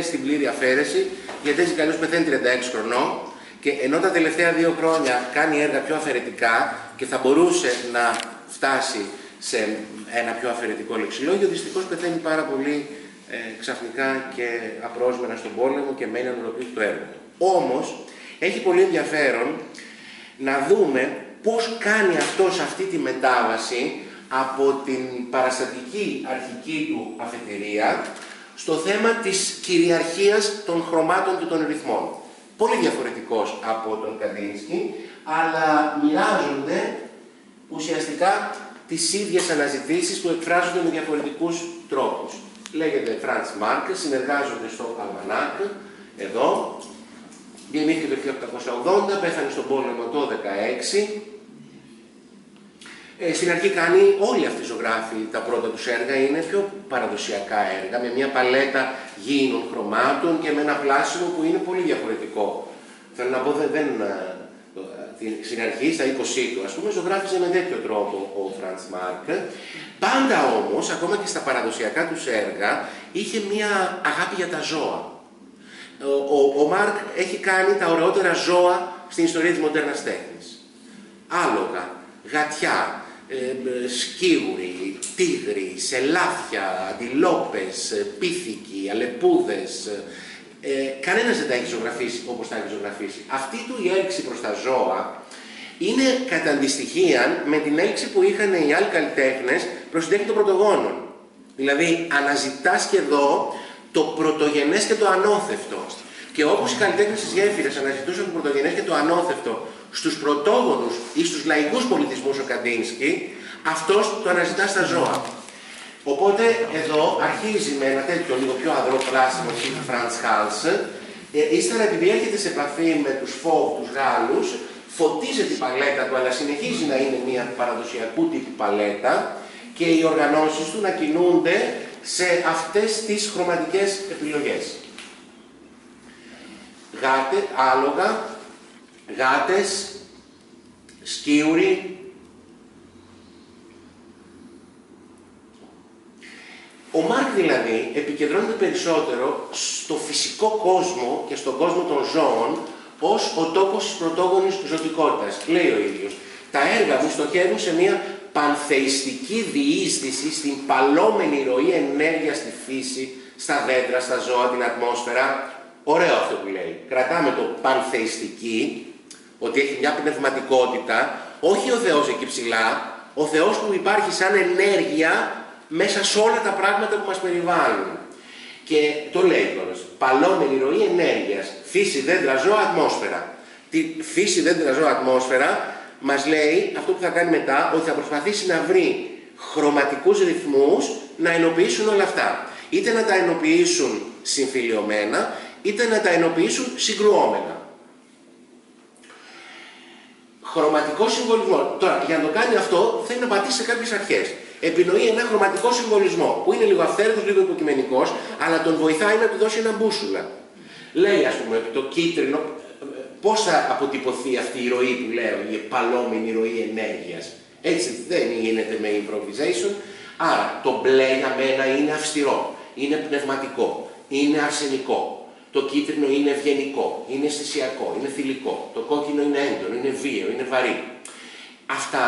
πεθαίνει στην πλήρη αφαίρεση, γιατί έτσι καλώς πεθαίνει 36 χρονών και ενώ τα τελευταία δύο χρόνια κάνει έργα πιο αφαιρετικά και θα μπορούσε να φτάσει σε ένα πιο αφαιρετικό λεξιλόγιο, δυστυχώς πεθαίνει πάρα πολύ ε, ξαφνικά και απρόσμενα στον πόλεμο και μένει ανολοκλήρωση το έργο. Όμως, έχει πολύ ενδιαφέρον να δούμε πώς κάνει αυτός αυτή τη μετάβαση από την παραστατική αρχική του αφετηρία στο θέμα της κυριαρχίας των χρωμάτων και των ρυθμών. Πολύ διαφορετικός από τον Καντίνσκι, αλλά μοιράζονται ουσιαστικά τις ίδιες αναζητήσεις που εκφράζονται με διαφορετικούς τρόπους. Λέγεται Φραντς Μάρκε, συνεργάζονται στο Αλμανάκ, εδώ, γεννήθηκε το 1880, πέθανε στον πόλεμο το 16, ε, στην αρχή κάνει όλοι αυτοί οι ζωγράφοι τα πρώτα τους έργα είναι πιο παραδοσιακά έργα με μια παλέτα γήινων χρωμάτων και με ένα πλάσιμο που είναι πολύ διαφορετικό. Θέλω να πω δεν, δεν ε, στην αρχή, στα 20 του, ας πούμε, ζωγράφιζε με τέτοιο τρόπο ο Φραντς Μάρκ. Πάντα όμως, ακόμα και στα παραδοσιακά τους έργα, είχε μια αγάπη για τα ζώα. Ο, ο, ο Μάρκ έχει κάνει τα ωραιότερα ζώα στην ιστορία της μοντέρνας τέχνης. Άλογα, γατιά, ε, σκύουροι, τίγροι, σελάφια, αντιλόπες, ε, πίθηκοι, αλεπούδες. Ε, κανένας δεν τα έχει ζωγραφίσει όπως τα έχει ζωγραφίσει. Αυτή του η έλξη προς τα ζώα είναι κατά αντιστοιχεία με την έλξη που είχαν οι άλλοι καλλιτέχνες προς την τέχνη των πρωτογόνων. Δηλαδή αναζητάς και εδώ το πρωτογενές και το ανώθευτο. Και όπως οι καλλιτέχνες της γέφυρας αναζητούσαν το πρωτογενές και το ανώθευτο στους πρωτόγονους ή στους λαϊκούς πολιτισμούς ο Καντίνσκι, αυτός το αναζητά στα ζώα. Οπότε εδώ αρχίζει με ένα τέτοιο λίγο πιο αδρό πράσινο του Φραντς Χάλς, ε, ύστερα επειδή έρχεται σε επαφή με τους φόβ, τους Γάλλους, φωτίζει την παλέτα του, αλλά συνεχίζει να είναι μια παραδοσιακού τύπου παλέτα και οι οργανώσεις του να κινούνται σε αυτές τις χρωματικές επιλογές. Γάτε, άλογα, γάτες, σκίουροι. Ο Μάρκ δηλαδή επικεντρώνεται περισσότερο στο φυσικό κόσμο και στον κόσμο των ζώων ως ο τόπος της πρωτόγονης ζωτικότητας. Λέει ο ίδιος, τα έργα μου στοχεύουν σε μια πανθεϊστική διείσδυση στην παλόμενη ροή ενέργειας στη φύση, στα δέντρα, στα ζώα, την ατμόσφαιρα. Ωραίο αυτό που λέει. Κρατάμε το πανθεϊστική ότι έχει μια πνευματικότητα, όχι ο Θεός εκεί ψηλά, ο Θεός που υπάρχει σαν ενέργεια μέσα σε όλα τα πράγματα που μας περιβάλλουν. Και το λέει τώρα, παλόμενη ροή ενέργειας, φύση, δέντρα, ζώα, ατμόσφαιρα. Τη φύση, δέντρα, ζώα, ατμόσφαιρα μας λέει αυτό που θα κάνει μετά, ότι θα προσπαθήσει να βρει χρωματικούς ρυθμούς να ενοποιήσουν όλα αυτά. Είτε να τα ενοποιήσουν συμφιλειωμένα, είτε να τα ενοποιήσουν συγκρουόμενα χρωματικό συμβολισμό. Τώρα, για να το κάνει αυτό, θέλει να πατήσει σε κάποιες αρχές. Επινοεί ένα χρωματικό συμβολισμό, που είναι λίγο αυθαίρετος, λίγο υποκειμενικός, αλλά τον βοηθάει να του δώσει ένα μπούσουλα. Λέει, ας πούμε, το κίτρινο, πώς θα αποτυπωθεί αυτή η ροή που λέω, η επαλόμενη ροή ενέργειας. Έτσι δεν γίνεται με improvisation. Άρα το μπλε για μένα είναι αυστηρό, είναι πνευματικό, είναι αρσενικό, το κίτρινο είναι ευγενικό, είναι αισθησιακό, είναι θηλυκό. Το κόκκινο είναι έντονο, είναι βίαιο, είναι βαρύ. Αυτά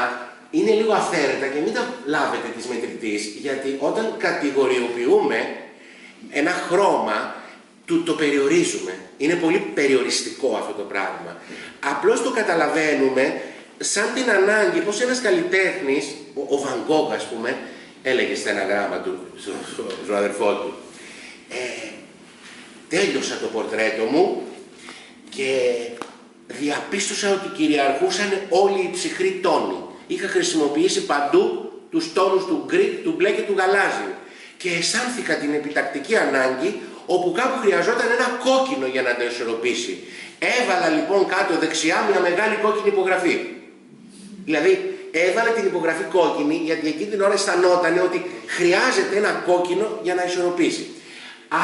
είναι λίγο αφαίρετα και μην τα λάβετε της μετρητής, γιατί όταν κατηγοριοποιούμε ένα χρώμα, του το περιορίζουμε. Είναι πολύ περιοριστικό αυτό το πράγμα. Απλώς το καταλαβαίνουμε σαν την ανάγκη πως ένας καλλιτέχνης, ο, ο Βαγκόγκ ας πούμε, έλεγε στα ένα γράμμα του, στον αδερφό του, ε, τέλειωσα το πορτρέτο μου και διαπίστωσα ότι κυριαρχούσαν όλοι οι ψυχροί τόνοι. Είχα χρησιμοποιήσει παντού τους τόνους του γκρι, του μπλε και του γαλάζιου και αισθάνθηκα την επιτακτική ανάγκη όπου κάπου χρειαζόταν ένα κόκκινο για να το ισορροπήσει. Έβαλα λοιπόν κάτω δεξιά μια μεγάλη κόκκινη υπογραφή. Δηλαδή έβαλε την υπογραφή κόκκινη γιατί εκείνη την ώρα αισθανόταν ότι χρειάζεται ένα κόκκινο για να ισορροπήσει.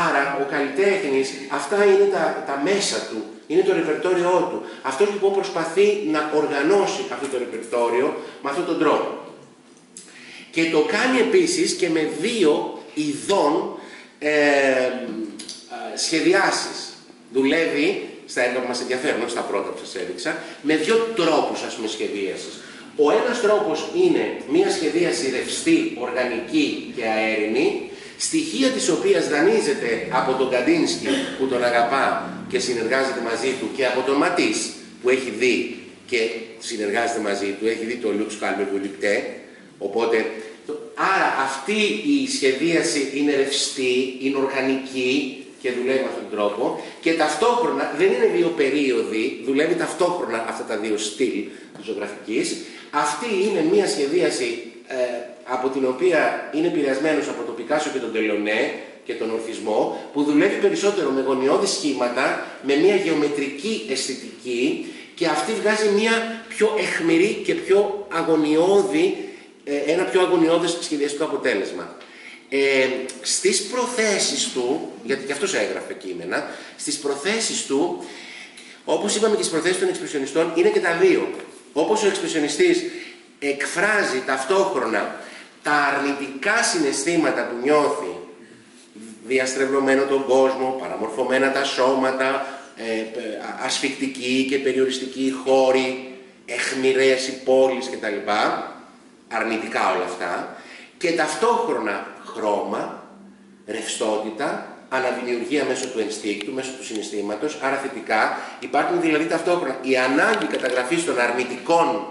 Άρα ο καλλιτέχνης, αυτά είναι τα, τα μέσα του, είναι το ρεπερτόριό του. Αυτός λοιπόν προσπαθεί να οργανώσει αυτό το ρεπερτόριο με αυτόν τον τρόπο. Και το κάνει επίσης και με δύο ειδών ε, σχεδιάσεις. Δουλεύει στα έργα που μας ενδιαφέρουν, στα πρώτα που σας έδειξα, με δύο τρόπους ας πούμε σχεδίασης. Ο ένας τρόπος είναι μια σχεδίαση ρευστή, οργανική και αέρινη, στοιχεία της οποίας δανείζεται από τον Καντίνσκι που τον αγαπά και συνεργάζεται μαζί του και από τον Ματής που έχει δει και συνεργάζεται μαζί του, έχει δει το Λουξ Κάλμερ του Λιπτέ, οπότε άρα αυτή η σχεδίαση είναι ρευστή, είναι οργανική, και δουλεύει με αυτόν τον τρόπο και ταυτόχρονα δεν είναι δύο περίοδοι, δουλεύει ταυτόχρονα αυτά τα δύο στυλ της ζωγραφικής. Αυτή είναι μια σχεδίαση ε, από την οποία είναι επηρεασμένος από το Πικάσο και τον Τελωνέ και τον ορθισμό, που δουλεύει περισσότερο με γωνιώδη σχήματα, με μια γεωμετρική αισθητική και αυτή βγάζει μια πιο εχμηρή και πιο αγωνιώδη, ε, ένα πιο αγωνιώδες σχεδιαστικό αποτέλεσμα. Ε, στις προθέσεις του, γιατί και αυτός έγραφε κείμενα, στις προθέσεις του, όπως είπαμε και στις προθέσεις των εξπρεσιονιστών, είναι και τα δύο. Όπως ο εξπρεσιονιστής εκφράζει ταυτόχρονα τα αρνητικά συναισθήματα που νιώθει, διαστρεβλωμένο τον κόσμο, παραμορφωμένα τα σώματα, ε, ασφικτικοί και περιοριστικοί χώροι, εχμηρές οι πόλεις κτλ. Αρνητικά όλα αυτά. Και ταυτόχρονα χρώμα, ρευστότητα, αναδημιουργία μέσω του ενστίκτου, μέσω του συναισθήματος, άρα θετικά. Υπάρχουν δηλαδή ταυτόχρονα η ανάγκη καταγραφής των αρνητικών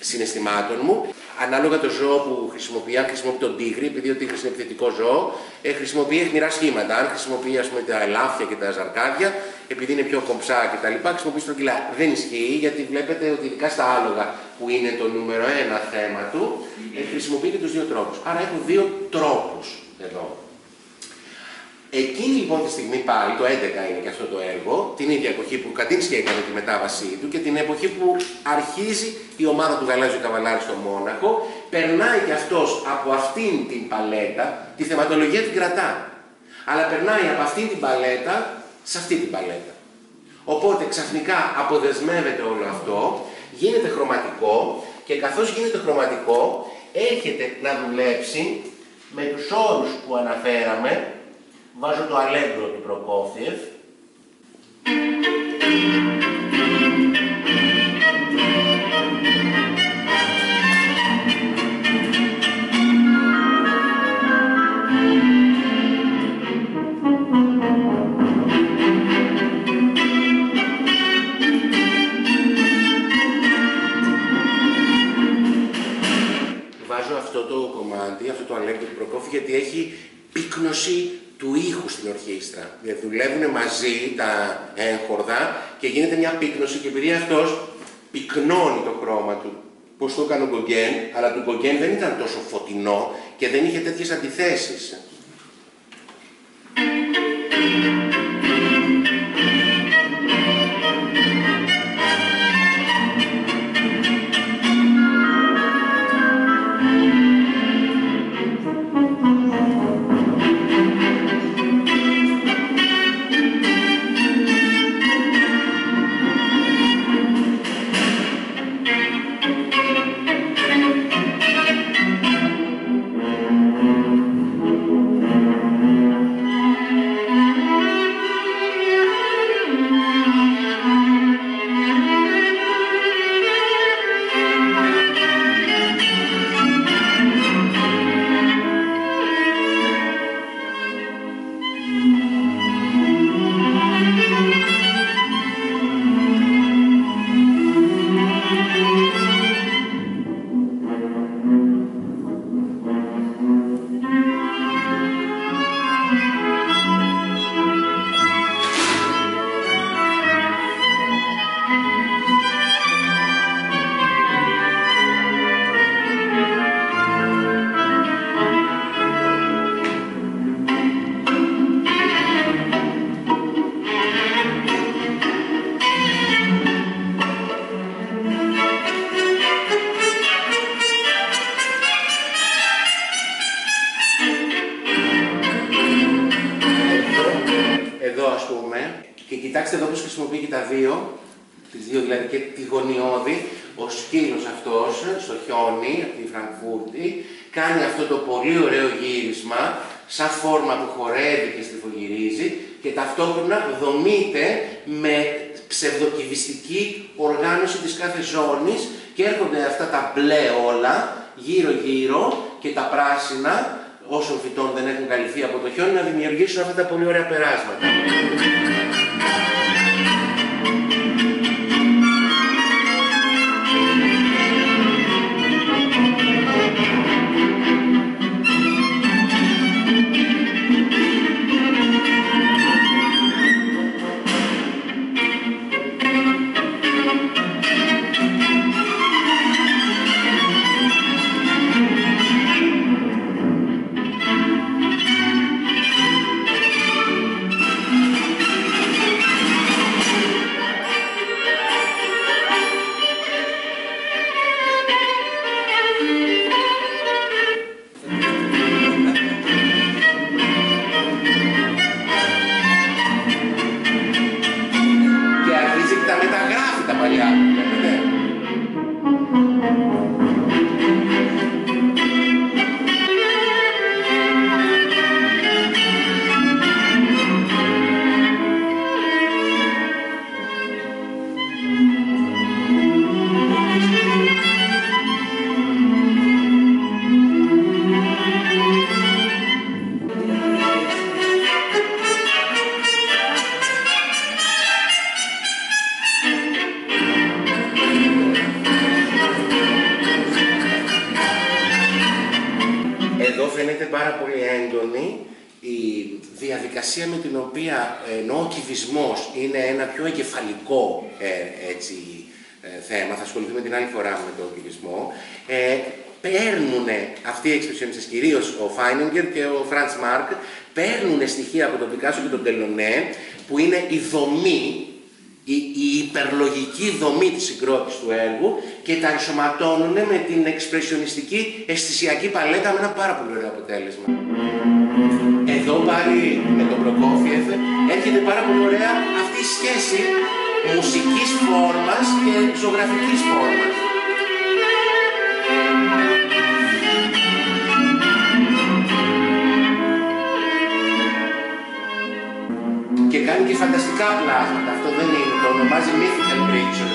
συναισθημάτων μου, ανάλογα το ζώο που χρησιμοποιεί, αν χρησιμοποιεί τον τίγρη, επειδή ο τίγρης είναι επιθετικό ζώο, ε, χρησιμοποιεί αιχμηρά σχήματα. Αν χρησιμοποιεί ας πούμε, τα ελάφια και τα ζαρκάδια, επειδή είναι πιο κομψά κτλ., χρησιμοποιεί στρογγυλά. Δεν ισχύει, γιατί βλέπετε ότι ειδικά στα άλογα, που είναι το νούμερο ένα θέμα του, ε, χρησιμοποιεί και τους δύο τρόπους. Άρα έχω δύο τρόπους εδώ. Εκείνη λοιπόν τη στιγμή πάλι, το 11 είναι και αυτό το έργο, την ίδια εποχή που Καντίνσκι έκανε τη μετάβασή του και την εποχή που αρχίζει η ομάδα του Γαλάζιου Καβαλάρη στο Μόναχο, περνάει και αυτός από αυτήν την παλέτα, τη θεματολογία την κρατά. Αλλά περνάει από αυτήν την παλέτα σε αυτή την παλέτα. Οπότε ξαφνικά αποδεσμεύεται όλο αυτό, γίνεται χρωματικό και καθώς γίνεται χρωματικό έχετε να δουλέψει με τους όρους που αναφέραμε βάζω το αλέγκρο του Προκόφιεφ. Βάζω αυτό το κομμάτι, αυτό το αλέγκρο του Προκόφιεφ, γιατί έχει πύκνωση του ήχου στην ορχήστρα. Δηλαδή δουλεύουν μαζί τα έγχορδα και γίνεται μια πύκνωση και επειδή αυτός πυκνώνει το χρώμα του, πώς το έκανε ο Γκογκέν, αλλά το Γκογκέν δεν ήταν τόσο φωτεινό και δεν είχε τέτοιες αντιθέσεις. Και κοιτάξτε εδώ πώς χρησιμοποιεί και τα δύο, τις δύο δηλαδή και τη γωνιώδη, ο σκύλος αυτός στο χιόνι από τη Φραγκφούρτη, κάνει αυτό το πολύ ωραίο γύρισμα, σαν φόρμα που χορεύει και στριφογυρίζει και ταυτόχρονα δομείται με ψευδοκυβιστική οργάνωση της κάθε ζώνης και έρχονται αυτά τα μπλε όλα γύρω-γύρω και τα πράσινα όσων φυτών δεν έχουν καλυφθεί από το χιόνι να δημιουργήσουν αυτά τα πολύ ωραία περάσματα. Και ο Φραντς Μάρκ παίρνουν στοιχεία από τον Πικάσο και τον Τελωνέ που είναι η δομή, η, η υπερλογική δομή της συγκρότησης του έργου και τα ενσωματώνουν με την εξπρεσιονιστική αισθησιακή παλέτα με ένα πάρα πολύ ωραίο αποτέλεσμα. Εδώ πάλι με τον Προκόφιεφ έρχεται πάρα πολύ ωραία αυτή η σχέση μουσικής φόρμας και ζωγραφικής φόρμας. κάνει και φανταστικά πλάσματα. Αυτό δεν είναι, το ονομάζει mythical creature.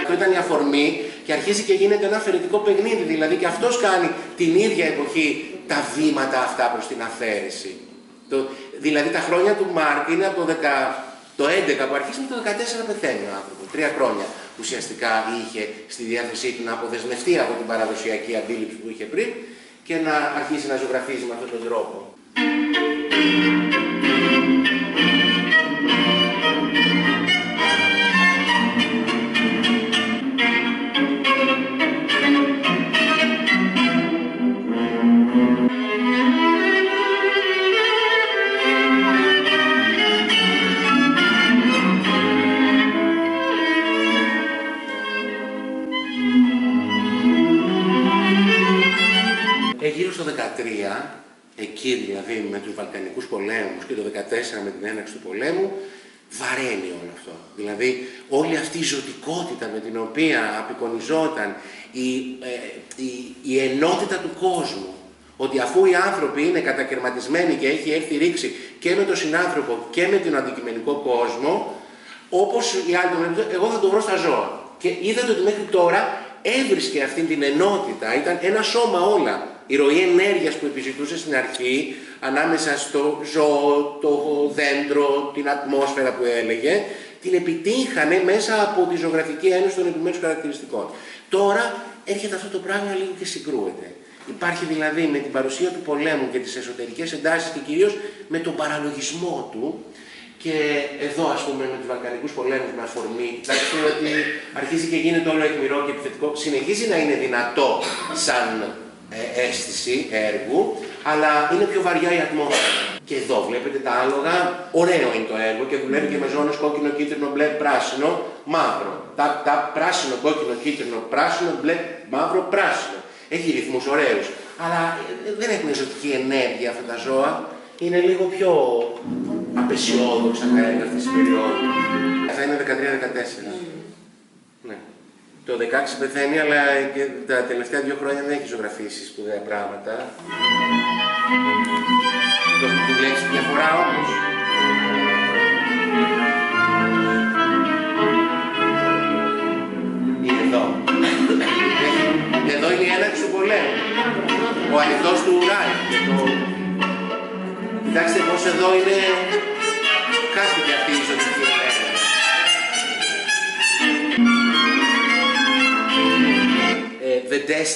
Αυτό ήταν η αφορμή και αρχίζει και γίνεται ένα αφαιρετικό παιχνίδι, δηλαδή και αυτός κάνει την ίδια εποχή τα βήματα αυτά προς την αφαίρεση. Το, δηλαδή τα χρόνια του Μάρκ είναι από το, 10, το 11 που αρχίζει με το 14 πεθαίνει ο άνθρωπος, τρία χρόνια ουσιαστικά είχε στη διάθεσή του να αποδεσμευτεί από την παραδοσιακή αντίληψη που είχε πριν και να αρχίσει να ζωγραφίζει με αυτόν τον τρόπο. Εκεί δηλαδή με τους Βαλκανικούς πολέμους και το 14 με την έναρξη του πολέμου, βαραίνει όλο αυτό. Δηλαδή όλη αυτή η ζωτικότητα με την οποία απεικονιζόταν η, ε, η, η ενότητα του κόσμου, ότι αφού οι άνθρωποι είναι κατακαιρματισμένοι και έχει έρθει ρήξη και με τον συνάνθρωπο και με τον αντικειμενικό κόσμο, όπως οι άλλοι το εγώ θα το βρω στα ζώα. Και είδατε ότι μέχρι τώρα έβρισκε αυτή την ενότητα, ήταν ένα σώμα όλα η ροή ενέργειας που επιζητούσε στην αρχή, ανάμεσα στο ζώο, το δέντρο, την ατμόσφαιρα που έλεγε, την επιτύχανε μέσα από τη ζωγραφική ένωση των επιμέρους χαρακτηριστικών. Τώρα έρχεται αυτό το πράγμα λίγο και συγκρούεται. Υπάρχει δηλαδή με την παρουσία του πολέμου και τις εσωτερικές εντάσεις και κυρίως με τον παραλογισμό του και εδώ ας πούμε με τους Βαλκανικούς πολέμους με αφορμή, εντάξει ότι αρχίζει και γίνεται όλο εκμηρό και επιθετικό, συνεχίζει να είναι δυνατό σαν ε, αίσθηση έργου, αλλά είναι πιο βαριά η ατμόσφαιρα. Και εδώ βλέπετε τα άλογα, ωραίο είναι το έργο και δουλεύει και με ζώνες κόκκινο, κίτρινο, μπλε, πράσινο, μαύρο. Τα, τα πράσινο, κόκκινο, κίτρινο, πράσινο, μπλε, μαύρο, πράσινο. Έχει ρυθμούς ωραίους. Αλλά ε, δεν έχουν ζωτική ενέργεια αυτά τα ζώα. Είναι λίγο πιο απεσιόδοξα τα έργα αυτής της περίοδου. Θα είναι 13-14. Ναι. Το 16 πεθαίνει, αλλά και τα τελευταία δύο χρόνια δεν έχει ζωγραφίσει σπουδαία πράγματα. Το τη λέξη διαφορά όμως.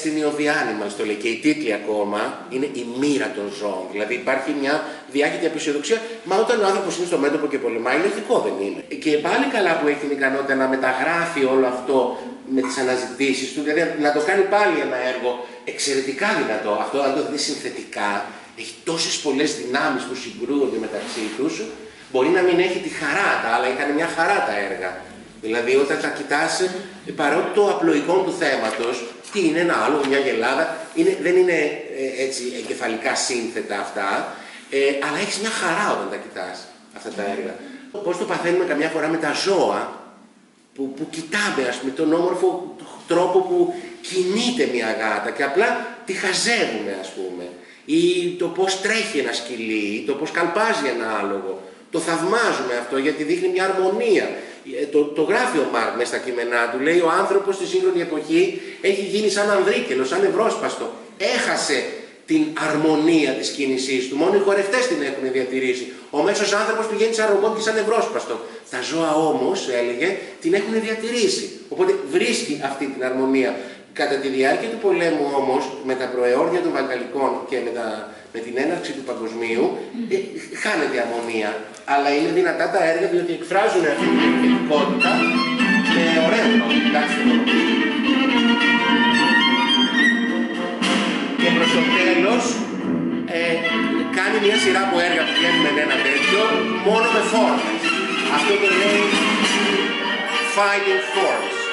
The Destiny of the Animals το λέει και η τίτλη ακόμα είναι η μοίρα των ζώων. Δηλαδή υπάρχει μια διάχυτη απεσιοδοξία, μα όταν ο άνθρωπος είναι στο μέτωπο και πολεμάει, λογικό δεν είναι. Και πάλι καλά που έχει την ικανότητα να μεταγράφει όλο αυτό με τις αναζητήσεις του, δηλαδή να το κάνει πάλι ένα έργο εξαιρετικά δυνατό. Αυτό, αν το δεις συνθετικά, έχει τόσες πολλές δυνάμεις που συγκρούονται μεταξύ τους, μπορεί να μην έχει τη χαρά, τα άλλα είχαν μια χαρά τα έργα. Δηλαδή όταν τα κοιτάς, παρότι το απλοϊκό του θέματος, τι είναι ένα άλλο, μια γελάδα, είναι, δεν είναι ε, έτσι εγκεφαλικά σύνθετα αυτά, ε, αλλά έχεις μια χαρά όταν τα κοιτάς αυτά τα έργα. Πώς το παθαίνουμε καμιά φορά με τα ζώα, που, που κοιτάμε ας πούμε τον όμορφο τρόπο που κινείται μια γάτα και απλά τη χαζεύουμε ας πούμε. Ή το πώς τρέχει ένα σκυλί, ή το πώς καλπάζει ένα άλογο. Το θαυμάζουμε αυτό γιατί δείχνει μια αρμονία. Ε, το, το γράφει ο Μάρκ μέσα στα κείμενά του. Λέει ο άνθρωπος στη σύγχρονη εποχή έχει γίνει σαν ανδρίκελο, σαν ευρώσπαστο. Έχασε την αρμονία της κίνησής του. Μόνο οι χορευτές την έχουν διατηρήσει. Ο μέσος άνθρωπος πηγαίνει σαν ρομπότ και σαν ευρώσπαστο. Τα ζώα όμως, έλεγε, την έχουν διατηρήσει. Οπότε βρίσκει αυτή την αρμονία. Κατά τη διάρκεια του πολέμου όμως, με τα προεόρια των Βαλκαλικών και με, τα, με την έναρξη του παγκοσμίου, ε, χάνεται η αρμονία. Αλλά είναι δυνατά τα έργα διότι εκφράζουν αυτή την επιθετικότητα με ωραίο τρόπο. Κοιτάξτε Και προς το τέλος, ε, κάνει μια σειρά από έργα που βγαίνουν με ένα τέτοιο, μόνο με φόρμες. Αυτό το λέει Fighting Forms.